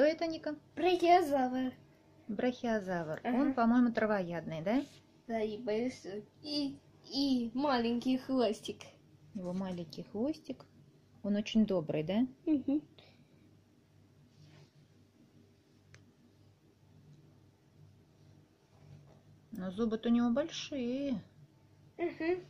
Кто это, Ника? Брахиозавр. Брахиозавр. Ага. Он, по-моему, травоядный, да? Да, и большой. И, и маленький хвостик. Его маленький хвостик. Он очень добрый, да? Угу. Но зубы-то у него большие. Угу.